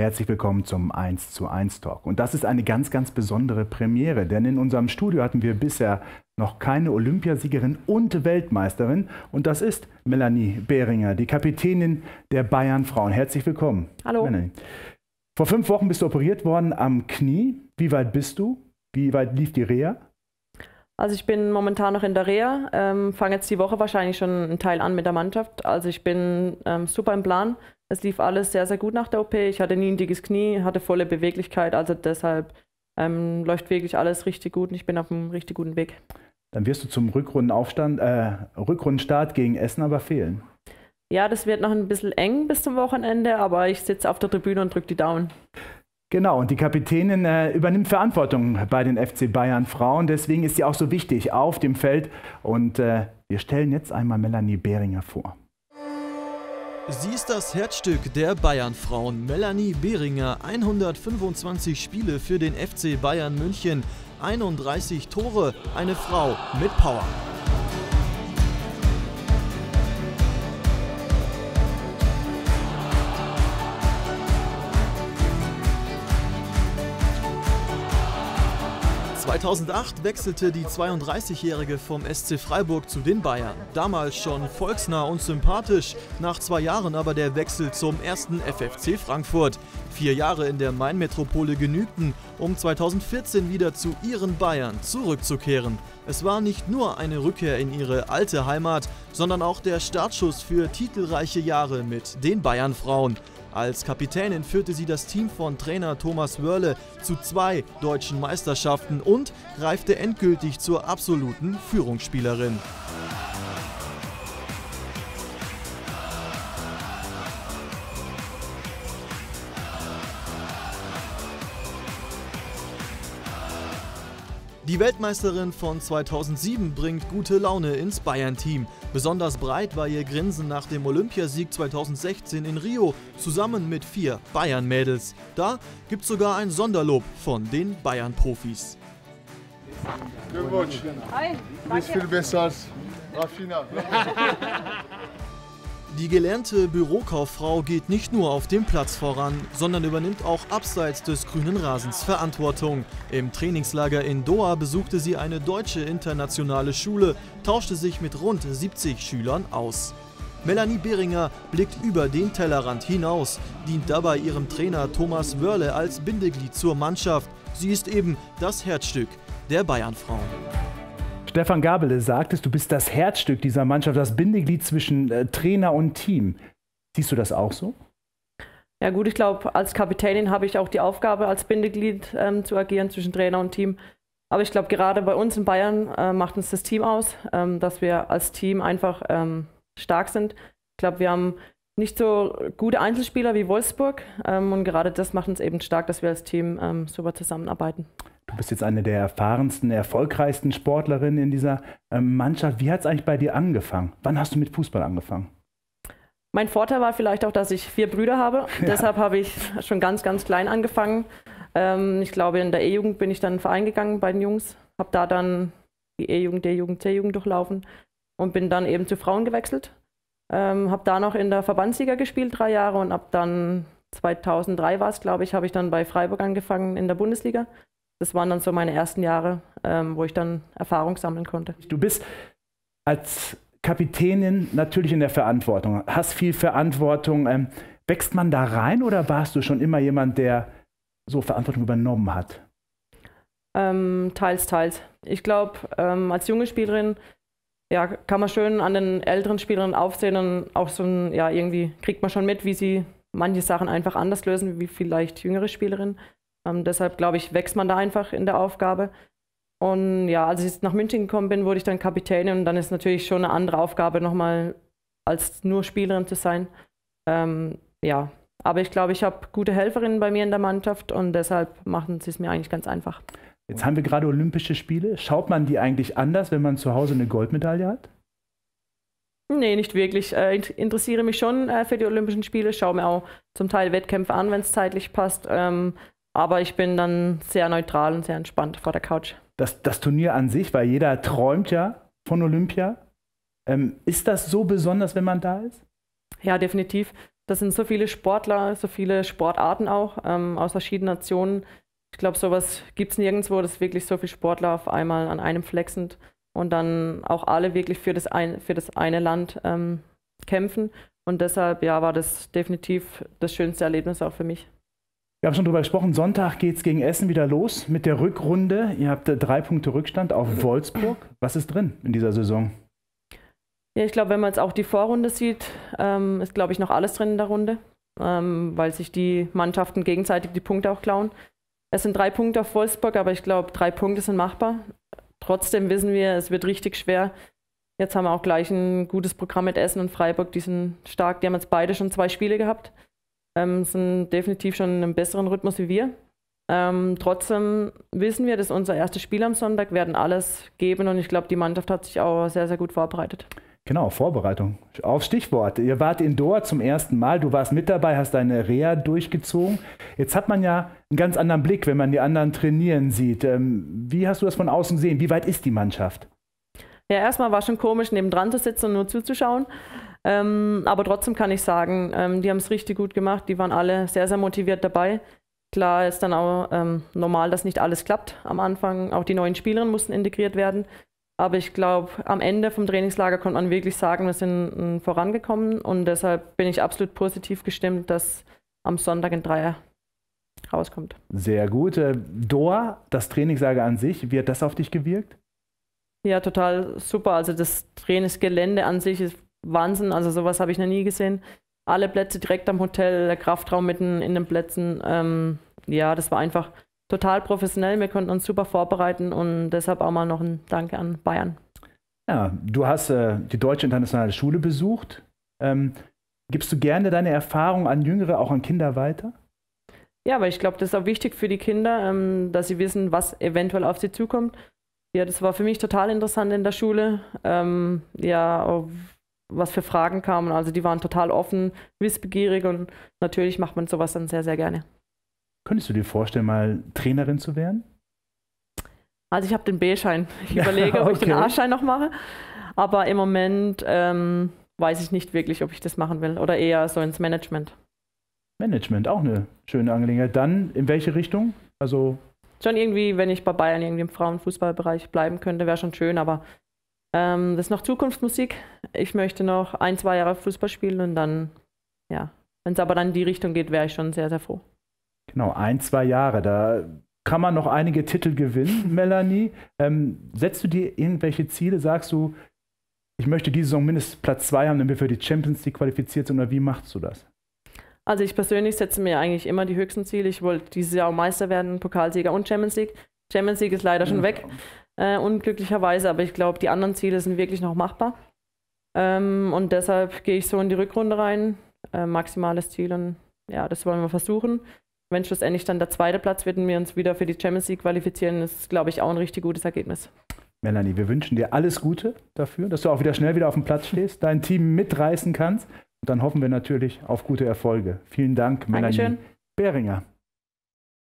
Herzlich willkommen zum 1 zu 1 Talk. Und das ist eine ganz, ganz besondere Premiere, denn in unserem Studio hatten wir bisher noch keine Olympiasiegerin und Weltmeisterin. Und das ist Melanie Behringer, die Kapitänin der Bayern Frauen. Herzlich willkommen. Hallo. Melanie. Vor fünf Wochen bist du operiert worden am Knie. Wie weit bist du? Wie weit lief die Reha? Also ich bin momentan noch in der Reha, ähm, fange jetzt die Woche wahrscheinlich schon einen Teil an mit der Mannschaft. Also ich bin ähm, super im Plan. Es lief alles sehr, sehr gut nach der OP. Ich hatte nie ein dickes Knie, hatte volle Beweglichkeit, also deshalb ähm, läuft wirklich alles richtig gut und ich bin auf einem richtig guten Weg. Dann wirst du zum Rückrundenaufstand, äh, Rückrundenstart gegen Essen aber fehlen. Ja, das wird noch ein bisschen eng bis zum Wochenende, aber ich sitze auf der Tribüne und drücke die Daumen. Genau, und die Kapitänin äh, übernimmt Verantwortung bei den FC Bayern Frauen. Deswegen ist sie auch so wichtig auf dem Feld. Und äh, wir stellen jetzt einmal Melanie Behringer vor. Sie ist das Herzstück der Bayern-Frauen. Melanie Behringer, 125 Spiele für den FC Bayern München, 31 Tore, eine Frau mit Power. 2008 wechselte die 32-Jährige vom SC Freiburg zu den Bayern. Damals schon volksnah und sympathisch, nach zwei Jahren aber der Wechsel zum ersten FFC Frankfurt. Vier Jahre in der Main-Metropole genügten, um 2014 wieder zu ihren Bayern zurückzukehren. Es war nicht nur eine Rückkehr in ihre alte Heimat, sondern auch der Startschuss für titelreiche Jahre mit den Bayern-Frauen. Als Kapitänin führte sie das Team von Trainer Thomas Wörle zu zwei deutschen Meisterschaften und reifte endgültig zur absoluten Führungsspielerin. Die Weltmeisterin von 2007 bringt gute Laune ins Bayern-Team. Besonders breit war ihr Grinsen nach dem Olympiasieg 2016 in Rio, zusammen mit vier Bayern-Mädels. Da gibt's sogar ein Sonderlob von den Bayern-Profis. Glückwunsch. Hi, danke. Du bist viel besser als Rafina. Die gelernte Bürokauffrau geht nicht nur auf dem Platz voran, sondern übernimmt auch abseits des grünen Rasens Verantwortung. Im Trainingslager in Doha besuchte sie eine deutsche internationale Schule, tauschte sich mit rund 70 Schülern aus. Melanie Behringer blickt über den Tellerrand hinaus, dient dabei ihrem Trainer Thomas Wörle als Bindeglied zur Mannschaft. Sie ist eben das Herzstück der Bayernfrauen. Stefan Gabele sagtest, du bist das Herzstück dieser Mannschaft, das Bindeglied zwischen äh, Trainer und Team. Siehst du das auch so? Ja gut, ich glaube, als Kapitänin habe ich auch die Aufgabe, als Bindeglied ähm, zu agieren zwischen Trainer und Team. Aber ich glaube, gerade bei uns in Bayern äh, macht uns das Team aus, ähm, dass wir als Team einfach ähm, stark sind. Ich glaube, wir haben nicht so gute Einzelspieler wie Wolfsburg ähm, und gerade das macht uns eben stark, dass wir als Team ähm, super zusammenarbeiten. Du bist jetzt eine der erfahrensten, erfolgreichsten Sportlerinnen in dieser ähm, Mannschaft. Wie hat es eigentlich bei dir angefangen? Wann hast du mit Fußball angefangen? Mein Vorteil war vielleicht auch, dass ich vier Brüder habe. Ja. Deshalb habe ich schon ganz, ganz klein angefangen. Ich glaube, in der E-Jugend bin ich dann in den Verein gegangen bei den Jungs, habe da dann die E-Jugend, D-Jugend, C-Jugend durchlaufen und bin dann eben zu Frauen gewechselt. Ähm, habe da noch in der Verbandsliga gespielt, drei Jahre und ab dann 2003 war es, glaube ich, habe ich dann bei Freiburg angefangen in der Bundesliga das waren dann so meine ersten Jahre, ähm, wo ich dann Erfahrung sammeln konnte. Du bist als Kapitänin natürlich in der Verantwortung, hast viel Verantwortung. Ähm, wächst man da rein oder warst du schon immer jemand, der so Verantwortung übernommen hat? Ähm, teils, teils. Ich glaube, ähm, als junge Spielerin ja, kann man schön an den älteren Spielerinnen aufsehen und auch so ein, ja, irgendwie kriegt man schon mit, wie sie manche Sachen einfach anders lösen, wie vielleicht jüngere Spielerinnen. Ähm, deshalb glaube ich, wächst man da einfach in der Aufgabe. Und ja, als ich nach München gekommen bin, wurde ich dann Kapitänin und dann ist natürlich schon eine andere Aufgabe nochmal, als nur Spielerin zu sein. Ähm, ja, aber ich glaube, ich habe gute Helferinnen bei mir in der Mannschaft und deshalb machen sie es mir eigentlich ganz einfach. Jetzt haben wir gerade Olympische Spiele. Schaut man die eigentlich anders, wenn man zu Hause eine Goldmedaille hat? Nee, nicht wirklich. Äh, ich interessiere mich schon äh, für die Olympischen Spiele, schaue mir auch zum Teil Wettkämpfe an, wenn es zeitlich passt. Ähm, aber ich bin dann sehr neutral und sehr entspannt vor der Couch. Das, das Turnier an sich, weil jeder träumt ja von Olympia. Ähm, ist das so besonders, wenn man da ist? Ja, definitiv. das sind so viele Sportler, so viele Sportarten auch ähm, aus verschiedenen Nationen. Ich glaube, sowas gibt es nirgendwo, dass wirklich so viele Sportler auf einmal an einem Fleck sind und dann auch alle wirklich für das, ein, für das eine Land ähm, kämpfen. Und deshalb ja, war das definitiv das schönste Erlebnis auch für mich. Wir haben schon darüber gesprochen, Sonntag geht es gegen Essen wieder los mit der Rückrunde. Ihr habt drei Punkte Rückstand auf Wolfsburg. Was ist drin in dieser Saison? Ja, ich glaube, wenn man jetzt auch die Vorrunde sieht, ähm, ist, glaube ich, noch alles drin in der Runde, ähm, weil sich die Mannschaften gegenseitig die Punkte auch klauen. Es sind drei Punkte auf Wolfsburg, aber ich glaube, drei Punkte sind machbar. Trotzdem wissen wir, es wird richtig schwer. Jetzt haben wir auch gleich ein gutes Programm mit Essen und Freiburg, die sind stark. Die haben jetzt beide schon zwei Spiele gehabt, ähm, sind definitiv schon in einem besseren Rhythmus wie wir. Ähm, trotzdem wissen wir, das ist unser erstes Spiel am Sonntag, werden alles geben und ich glaube, die Mannschaft hat sich auch sehr, sehr gut vorbereitet. Genau, Vorbereitung. Auf Stichwort. Ihr wart in Doha zum ersten Mal, du warst mit dabei, hast deine Reha durchgezogen. Jetzt hat man ja einen ganz anderen Blick, wenn man die anderen trainieren sieht. Ähm, wie hast du das von außen gesehen? Wie weit ist die Mannschaft? Ja, erstmal war schon komisch, nebendran zu sitzen und nur zuzuschauen. Ähm, aber trotzdem kann ich sagen, ähm, die haben es richtig gut gemacht. Die waren alle sehr, sehr motiviert dabei. Klar ist dann auch ähm, normal, dass nicht alles klappt am Anfang. Auch die neuen Spielerinnen mussten integriert werden. Aber ich glaube, am Ende vom Trainingslager konnte man wirklich sagen, wir sind äh, vorangekommen und deshalb bin ich absolut positiv gestimmt, dass am Sonntag ein Dreier rauskommt. Sehr gut. Äh, Doha, das Trainingslager an sich, wie hat das auf dich gewirkt? Ja, total super. Also das Trainingsgelände an sich ist Wahnsinn. Also sowas habe ich noch nie gesehen. Alle Plätze direkt am Hotel, der Kraftraum mitten in den Plätzen. Ähm, ja, das war einfach total professionell. Wir konnten uns super vorbereiten und deshalb auch mal noch ein Danke an Bayern. Ja, du hast äh, die Deutsche Internationale Schule besucht. Ähm, gibst du gerne deine Erfahrung an Jüngere, auch an Kinder weiter? Ja, aber ich glaube, das ist auch wichtig für die Kinder, ähm, dass sie wissen, was eventuell auf sie zukommt. Ja, das war für mich total interessant in der Schule. Ähm, ja, was für Fragen kamen. Also die waren total offen, wissbegierig und natürlich macht man sowas dann sehr, sehr gerne. Könntest du dir vorstellen, mal Trainerin zu werden? Also ich habe den B-Schein. Ich überlege, okay. ob ich den A-Schein noch mache. Aber im Moment ähm, weiß ich nicht wirklich, ob ich das machen will. Oder eher so ins Management. Management, auch eine schöne Angelegenheit. Dann in welche Richtung? Also schon irgendwie, wenn ich bei Bayern irgendwie im Frauenfußballbereich bleiben könnte, wäre schon schön. Aber ähm, das ist noch Zukunftsmusik. Ich möchte noch ein, zwei Jahre Fußball spielen und dann, ja, wenn es aber dann in die Richtung geht, wäre ich schon sehr, sehr froh. Genau, ein, zwei Jahre. Da kann man noch einige Titel gewinnen, Melanie. Ähm, setzt du dir irgendwelche Ziele? Sagst du, ich möchte diese Saison mindestens Platz zwei haben, damit wir für die Champions League qualifiziert sind? Oder wie machst du das? Also ich persönlich setze mir eigentlich immer die höchsten Ziele. Ich wollte dieses Jahr auch Meister werden, Pokalsieger und Champions League. Champions League ist leider schon weg, äh, unglücklicherweise, aber ich glaube, die anderen Ziele sind wirklich noch machbar. Ähm, und deshalb gehe ich so in die Rückrunde rein. Äh, maximales Ziel und ja, das wollen wir versuchen wenn schlussendlich dann der zweite Platz wird und wir uns wieder für die Champions League qualifizieren, ist, glaube ich, auch ein richtig gutes Ergebnis. Melanie, wir wünschen dir alles Gute dafür, dass du auch wieder schnell wieder auf dem Platz stehst, dein Team mitreißen kannst. Und dann hoffen wir natürlich auf gute Erfolge. Vielen Dank, Melanie Dankeschön. Behringer.